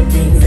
everything